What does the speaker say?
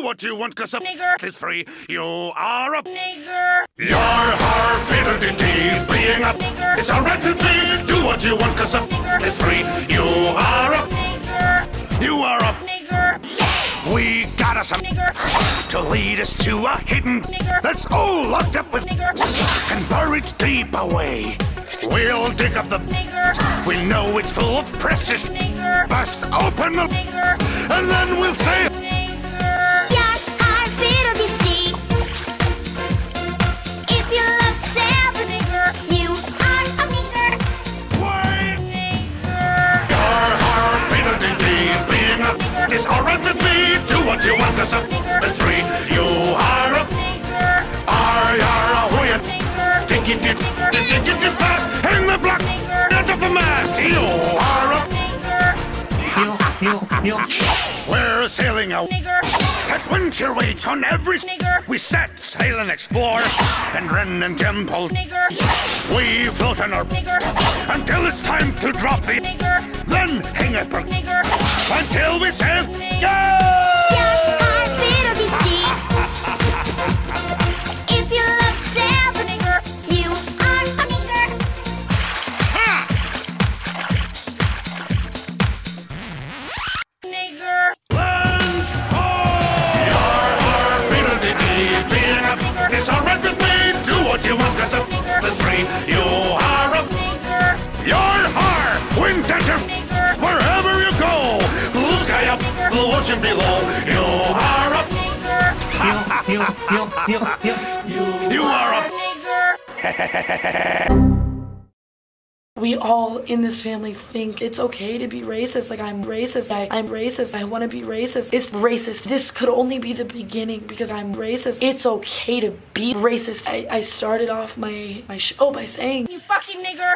Do what you want, cause a Nigger. is free. You are a Nigger. You're hard fiddle-dee-dee. Being a Nigger. It's alright to be. Do what you want, cause a Nigger. is free. You are a Nigger. You are a Nigger. We got us a Nigger. to lead us to a hidden Nigger. that's all locked up with Nigger. and buried deep away. We'll dig up the Nigger. we know it's full of precious. Nigger. Bust open the Nigger. and then we'll say a be. Do what you want, cause it's free. You are a are you're a win. Nigger. Dig it, dig it, fast. Hang the block end of the mast. You are a. We're sailing out. Adventure waits on every Nigger. We set sail and explore, and Ren and Temple. Nigger. We float on our Nigger. until it's time to drop the. Nigger. Then hang per- Nigger. Until we say go. Yes, our fiddle-dee-dee. If you blue ocean below. You are a Nigger. you are a Nigger. We all in this family think it's okay to be racist. Like I'm racist. I, I'm racist. I want to be racist. It's racist. This could only be the beginning because I'm racist. It's okay to be racist. I, I started off my my show by saying You fucking nigger.